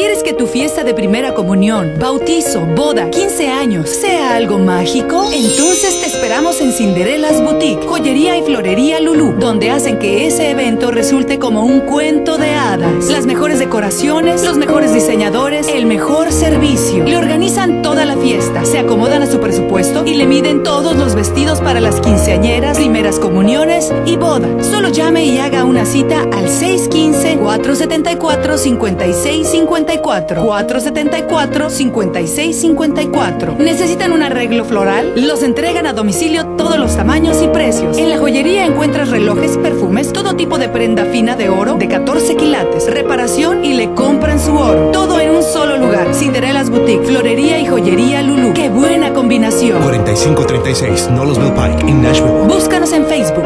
¿Quieres que tu fiesta de primera comunión, bautizo, boda, 15 años sea algo mágico? Entonces te esperamos en Cinderella's Boutique, joyería y florería Lulu, donde hacen que ese evento resulte como un cuento de hadas. Las mejores decoraciones, los mejores diseñadores, el mejor servicio. Le organizan toda la fiesta, se acomodan a su presupuesto y le miden todos los vestidos para las quinceañeras, primeras comuniones y boda. Solo llame y haga una cita al 615-474-5654. 474-5654. ¿Necesitan un arreglo floral? Los entregan a domicilio todos los tamaños y precios. En la joyería encuentras relojes, perfumes, todo tipo de prenda fina de oro de 14 quilates, reparación y le compran su oro. Todo en un solo lugar. Cinderella's Boutique, florería y joyería Lulu. ¡Qué buena combinación! 4536 Noblesville Pike en Nashville. Búscanos en Facebook.